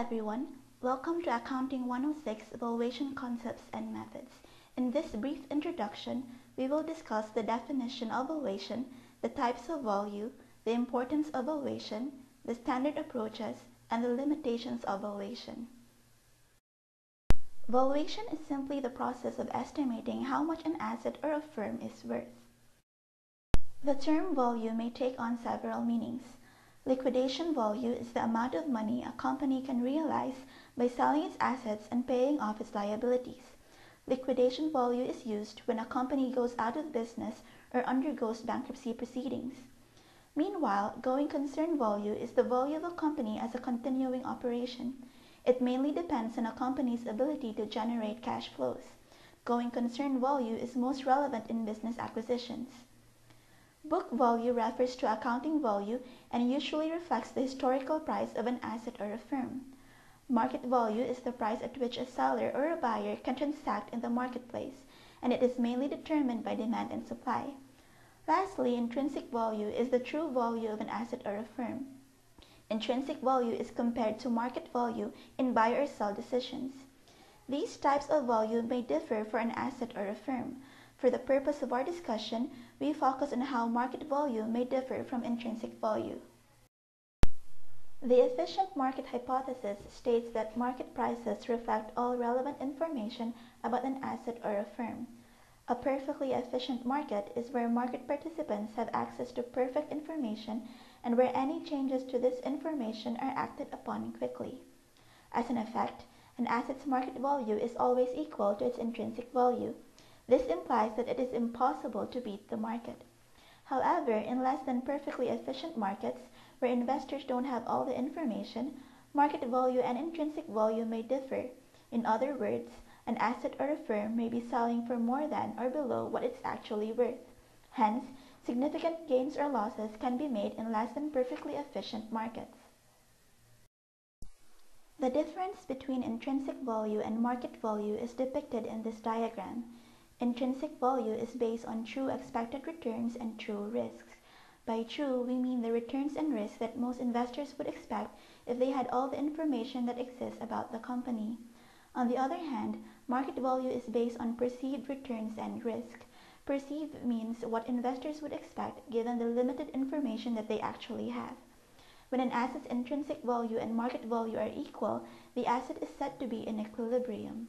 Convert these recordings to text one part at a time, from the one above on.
everyone, welcome to Accounting 106 Valuation Concepts and Methods. In this brief introduction, we will discuss the definition of valuation, the types of value, the importance of valuation, the standard approaches, and the limitations of valuation. Valuation is simply the process of estimating how much an asset or a firm is worth. The term value may take on several meanings. Liquidation value is the amount of money a company can realize by selling its assets and paying off its liabilities. Liquidation value is used when a company goes out of business or undergoes bankruptcy proceedings. Meanwhile, going concern value is the value of a company as a continuing operation. It mainly depends on a company's ability to generate cash flows. Going concern value is most relevant in business acquisitions. Book value refers to accounting value and usually reflects the historical price of an asset or a firm. Market value is the price at which a seller or a buyer can transact in the marketplace, and it is mainly determined by demand and supply. Lastly, intrinsic value is the true value of an asset or a firm. Intrinsic value is compared to market value in buy or sell decisions. These types of value may differ for an asset or a firm, for the purpose of our discussion, we focus on how market value may differ from intrinsic value. The efficient market hypothesis states that market prices reflect all relevant information about an asset or a firm. A perfectly efficient market is where market participants have access to perfect information and where any changes to this information are acted upon quickly. As an effect, an asset's market value is always equal to its intrinsic value. This implies that it is impossible to beat the market. However, in less than perfectly efficient markets, where investors don't have all the information, market value and intrinsic value may differ. In other words, an asset or a firm may be selling for more than or below what it's actually worth. Hence, significant gains or losses can be made in less than perfectly efficient markets. The difference between intrinsic value and market value is depicted in this diagram. Intrinsic value is based on true expected returns and true risks. By true, we mean the returns and risks that most investors would expect if they had all the information that exists about the company. On the other hand, market value is based on perceived returns and risk. Perceived means what investors would expect given the limited information that they actually have. When an asset's intrinsic value and market value are equal, the asset is said to be in equilibrium.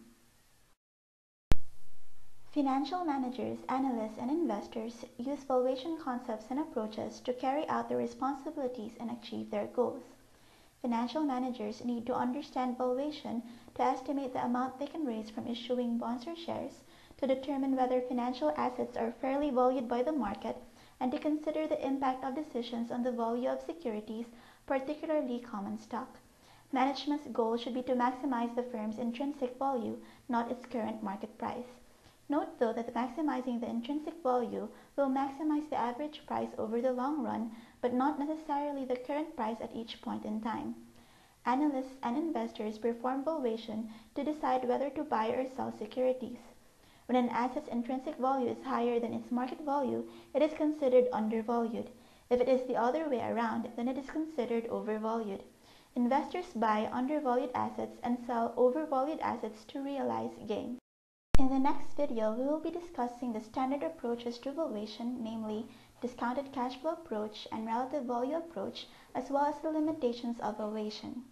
Financial managers, analysts, and investors use valuation concepts and approaches to carry out their responsibilities and achieve their goals. Financial managers need to understand valuation to estimate the amount they can raise from issuing bonds or shares, to determine whether financial assets are fairly valued by the market, and to consider the impact of decisions on the value of securities, particularly common stock. Management's goal should be to maximize the firm's intrinsic value, not its current market price. Note though that maximizing the intrinsic value will maximize the average price over the long run, but not necessarily the current price at each point in time. Analysts and investors perform valuation to decide whether to buy or sell securities. When an asset's intrinsic value is higher than its market value, it is considered undervalued. If it is the other way around, then it is considered overvalued. Investors buy undervalued assets and sell overvalued assets to realize gains. In the next video, we will be discussing the standard approaches to valuation, namely discounted cash flow approach and relative value approach, as well as the limitations of valuation.